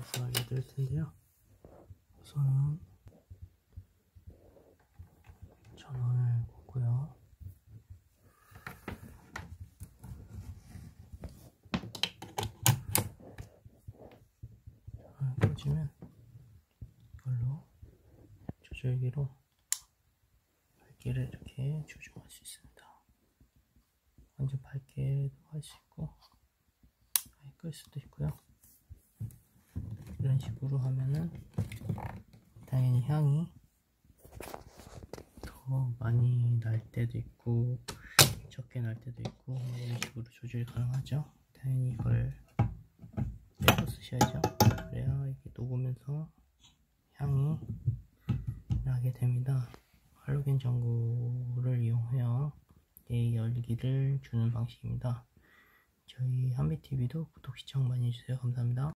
대해서 알려드릴 텐데요. 우선은 전원을 꽂고요. 전원을 꽂으면 이걸로 조절기로 밝기를 이렇게 조정할 수 있습니다. 완전 밝게도 할 수 있고 아예 끌 수도 있고요. 이런 식으로 하면은 당연히 향이 더 많이 날 때도 있고 적게 날 때도 있고 이런 식으로 조절이 가능하죠. 당연히 이걸 빼서 쓰셔야죠. 그래야 이게 녹으면서 향이 나게 됩니다. 할로겐 전구를 이용하여 이 열기를 주는 방식입니다. 저희 한비TV도 구독 시청 많이 해주세요. 감사합니다.